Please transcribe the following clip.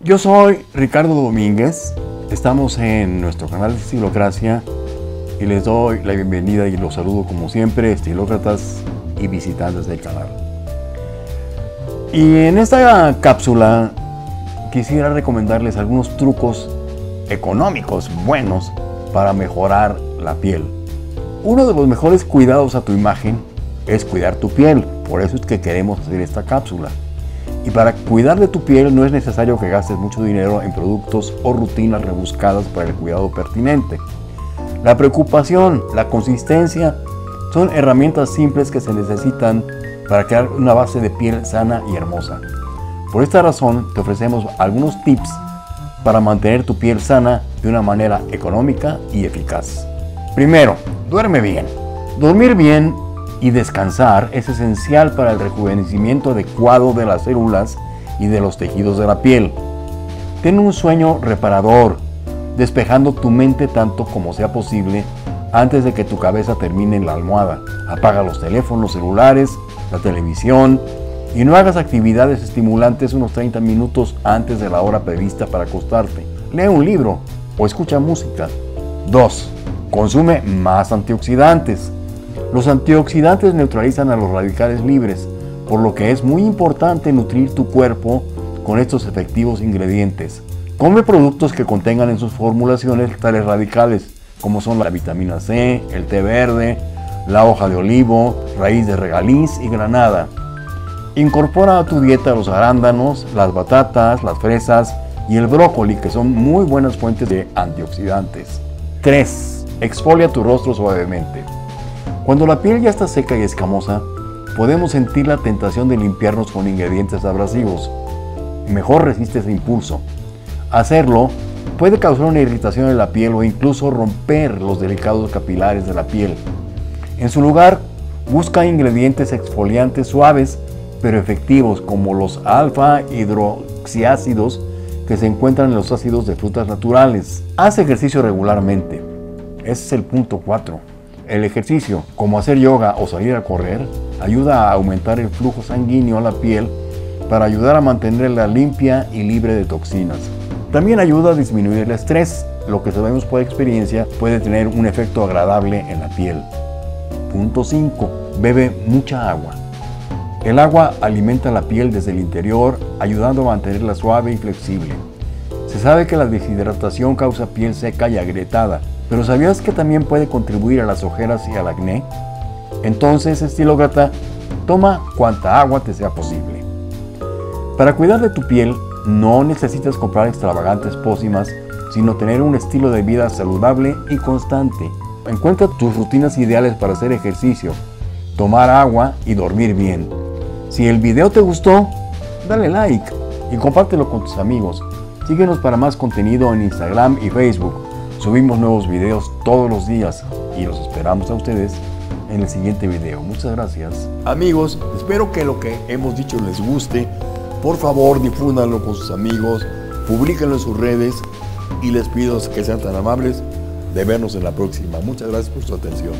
Yo soy Ricardo Domínguez, estamos en nuestro canal de Estilocracia y les doy la bienvenida y los saludo como siempre, estilócratas y visitantes del canal. Y en esta cápsula quisiera recomendarles algunos trucos económicos buenos para mejorar la piel. Uno de los mejores cuidados a tu imagen es cuidar tu piel, por eso es que queremos hacer esta cápsula. Y para cuidar de tu piel no es necesario que gastes mucho dinero en productos o rutinas rebuscadas para el cuidado pertinente. La preocupación, la consistencia son herramientas simples que se necesitan para crear una base de piel sana y hermosa. Por esta razón te ofrecemos algunos tips para mantener tu piel sana de una manera económica y eficaz. Primero, duerme bien. Dormir bien y descansar es esencial para el rejuvenecimiento adecuado de las células y de los tejidos de la piel. Ten un sueño reparador, despejando tu mente tanto como sea posible antes de que tu cabeza termine en la almohada. Apaga los teléfonos celulares, la televisión y no hagas actividades estimulantes unos 30 minutos antes de la hora prevista para acostarte. Lee un libro o escucha música. 2. Consume más antioxidantes. Los antioxidantes neutralizan a los radicales libres, por lo que es muy importante nutrir tu cuerpo con estos efectivos ingredientes. Come productos que contengan en sus formulaciones tales radicales, como son la vitamina C, el té verde, la hoja de olivo, raíz de regaliz y granada. Incorpora a tu dieta los arándanos, las batatas, las fresas y el brócoli, que son muy buenas fuentes de antioxidantes. 3. Exfolia tu rostro suavemente. Cuando la piel ya está seca y escamosa, podemos sentir la tentación de limpiarnos con ingredientes abrasivos. Mejor resiste ese impulso. Hacerlo puede causar una irritación en la piel o incluso romper los delicados capilares de la piel. En su lugar, busca ingredientes exfoliantes suaves pero efectivos como los alfa hidroxiácidos que se encuentran en los ácidos de frutas naturales. Haz ejercicio regularmente. Ese es el punto 4. El ejercicio, como hacer yoga o salir a correr, ayuda a aumentar el flujo sanguíneo a la piel para ayudar a mantenerla limpia y libre de toxinas. También ayuda a disminuir el estrés, lo que sabemos por experiencia puede tener un efecto agradable en la piel. Punto 5. Bebe mucha agua. El agua alimenta la piel desde el interior, ayudando a mantenerla suave y flexible. Se sabe que la deshidratación causa piel seca y agrietada, pero ¿sabías que también puede contribuir a las ojeras y al acné? Entonces, estilócrata, toma cuanta agua te sea posible. Para cuidar de tu piel, no necesitas comprar extravagantes pócimas, sino tener un estilo de vida saludable y constante. Encuentra tus rutinas ideales para hacer ejercicio, tomar agua y dormir bien. Si el video te gustó, dale like y compártelo con tus amigos. Síguenos para más contenido en Instagram y Facebook. Subimos nuevos videos todos los días y los esperamos a ustedes en el siguiente video. Muchas gracias. Amigos, espero que lo que hemos dicho les guste. Por favor, difúndanlo con sus amigos, publíquenlo en sus redes y les pido que sean tan amables de vernos en la próxima. Muchas gracias por su atención.